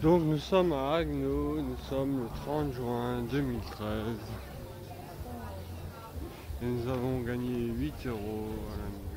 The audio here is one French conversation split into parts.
Donc nous sommes à Agno, nous sommes le 30 juin 2013 et nous avons gagné 8 euros la nuit.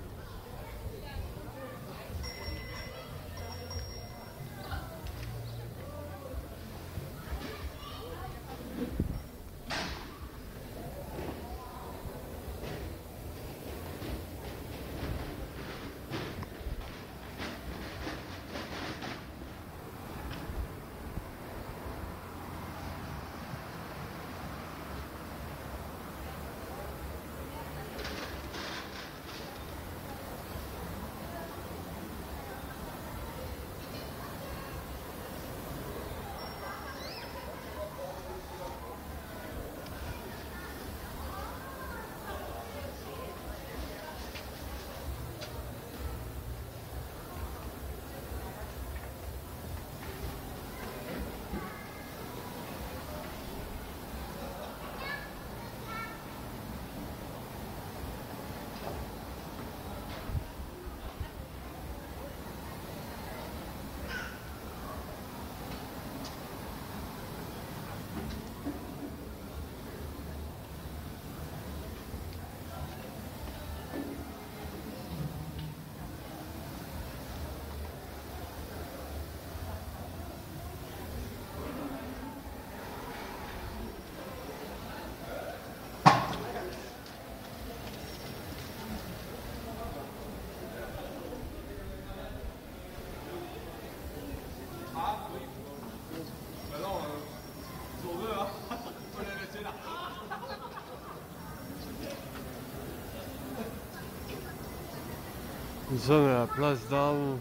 Nous sommes à la place d'armes,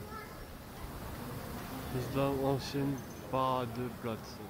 place d'armes ancienne parade de Platz.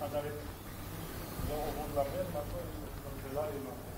Adalet. O, o, o, o, o, o, o, o,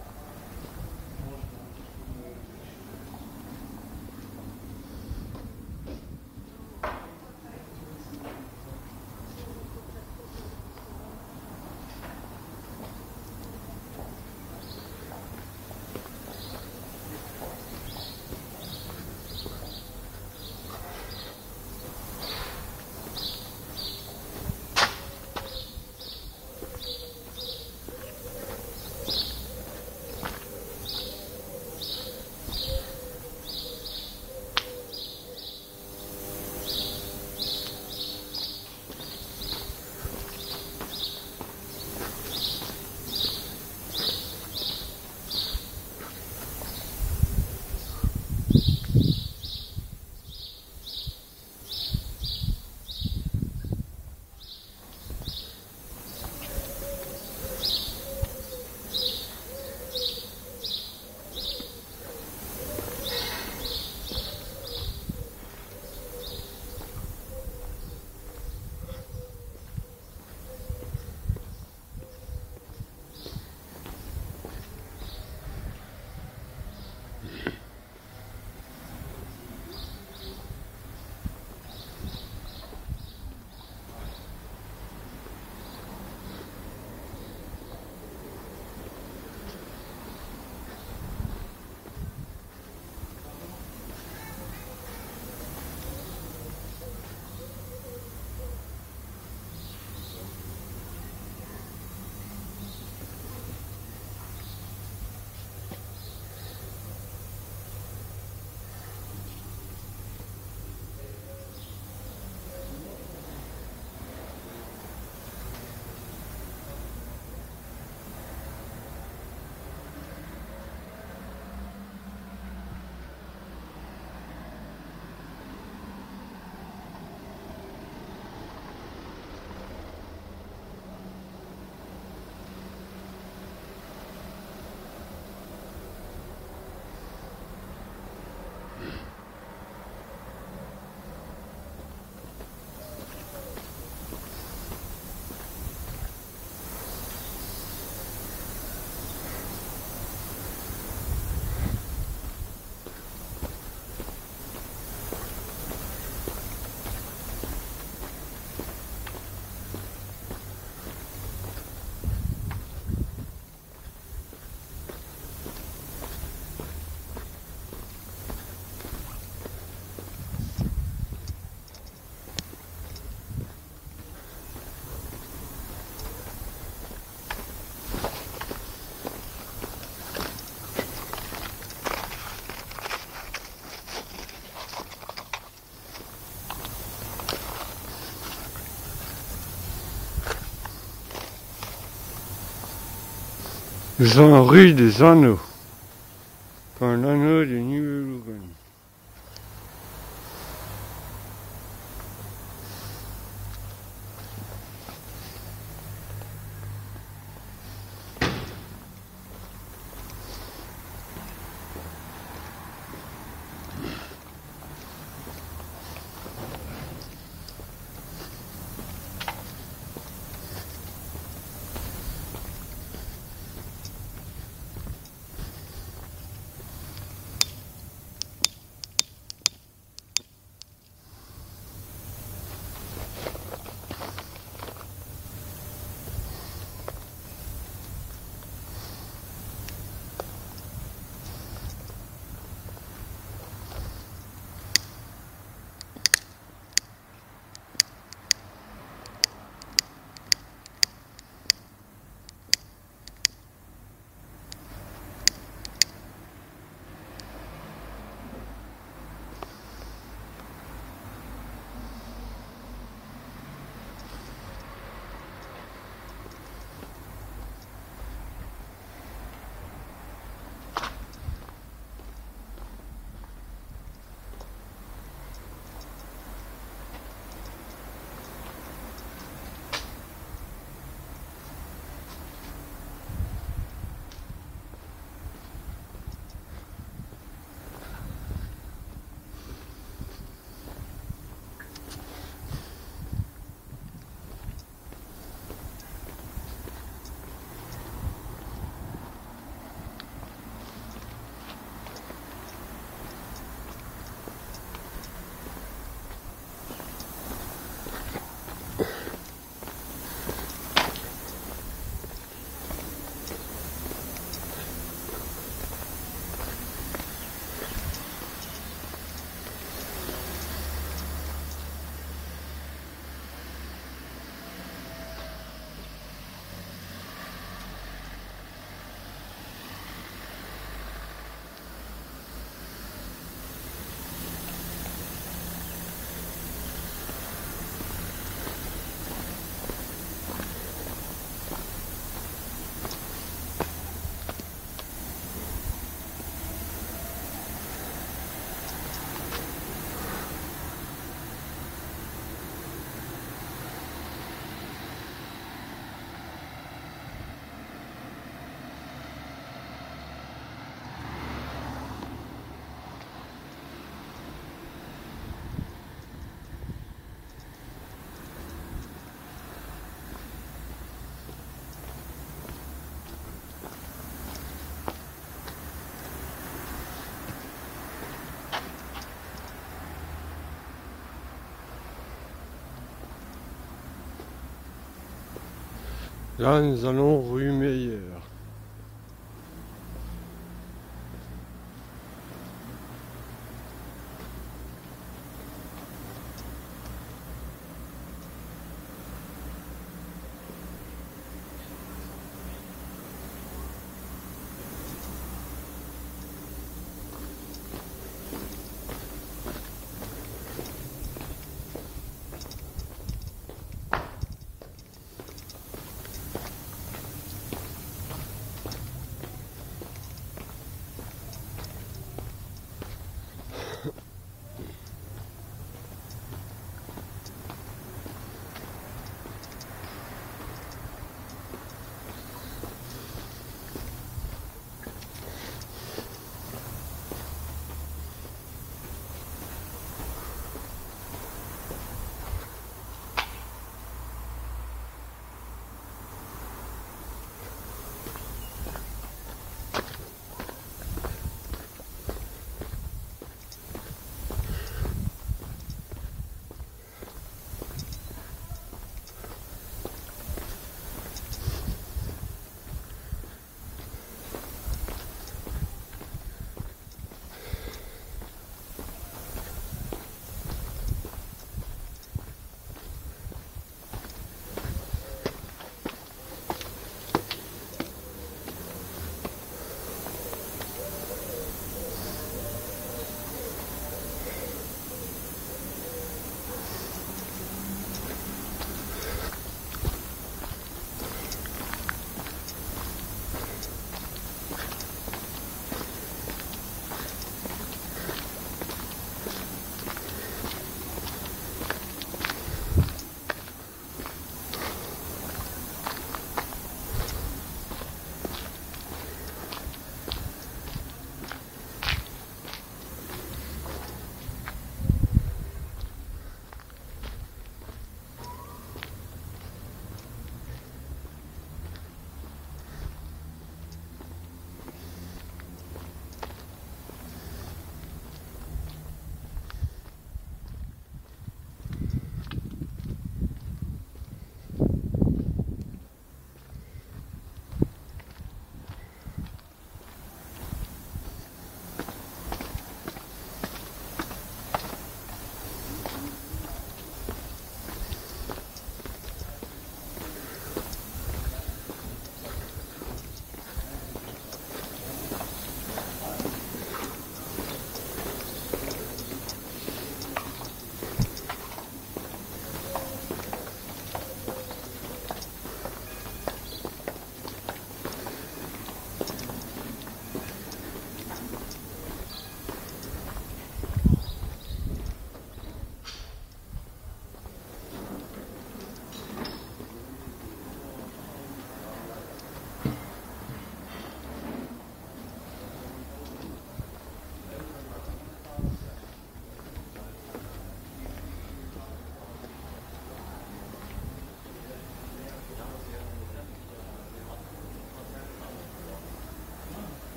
Nous sommes rue des Anneaux, Là, nous allons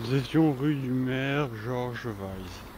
Nous étions rue du maire Georges Weiss.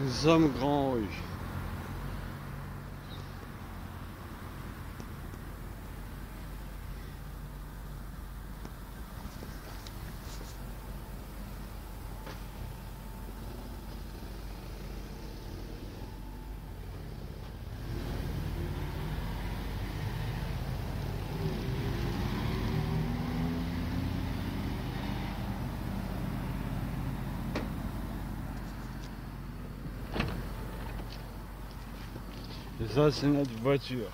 Nous sommes grand rue. Ça, c'est notre voiture.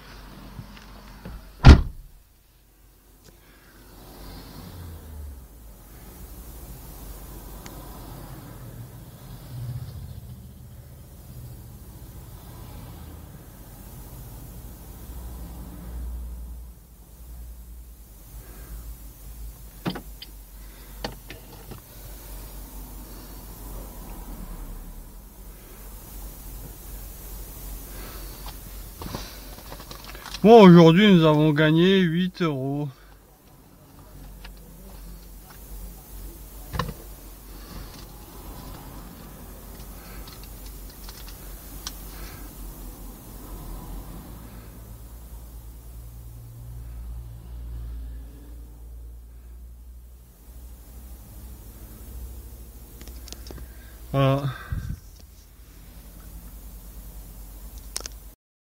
Bon, aujourd'hui, nous avons gagné 8 euros.